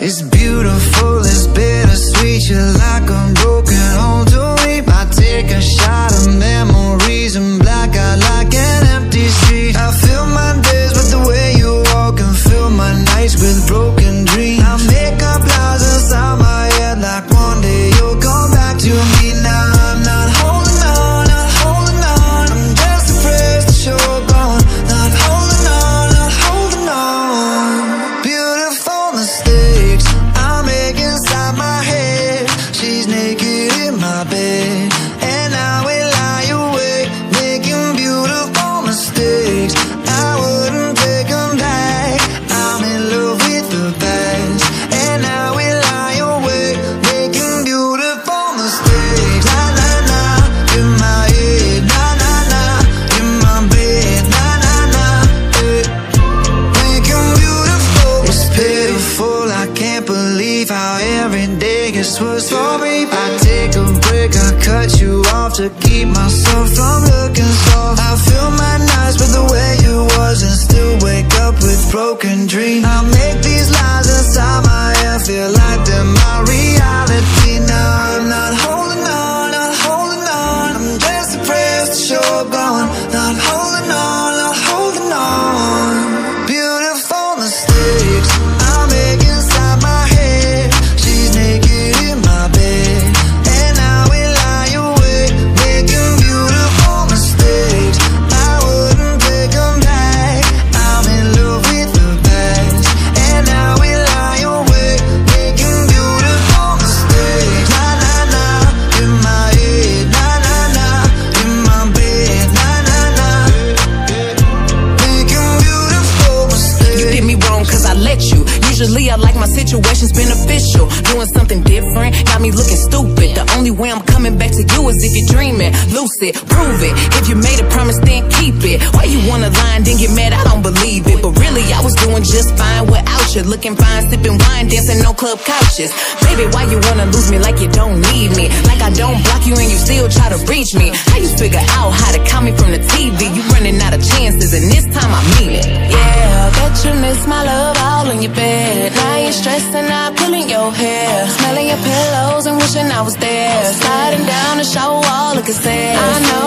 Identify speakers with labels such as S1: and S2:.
S1: It's beautiful, it's bittersweet. You're like a broken gets worse for me. I take a break, I cut you off to keep myself from looking soft. I fill my nights with the way you was and still wake up with broken dreams. I make these lies inside my head feel like they're my reality. Now I'm not holding on, not holding on. I'm just depressed you're gone. Not holding on,
S2: Usually I like my situations beneficial. Doing something different got me looking stupid. The only way I'm coming back to you is if you're dreaming. Lucid, prove it. If you made a promise, then keep it. Why you wanna lie and then get mad? I don't believe it. But really, I was doing just fine without you. Looking fine, sipping wine, dancing on club couches. Baby, why you wanna lose me like you don't need me? Like I don't block you and you still try to reach me. How you figure out how to call me from the TV? You running out of chances, and this time I mean it. Yeah, bet you miss my love in your bed. Lying, stressing out, pulling your hair. Smelling your pillows and wishing I was there. Sliding down the shower wall, i at I know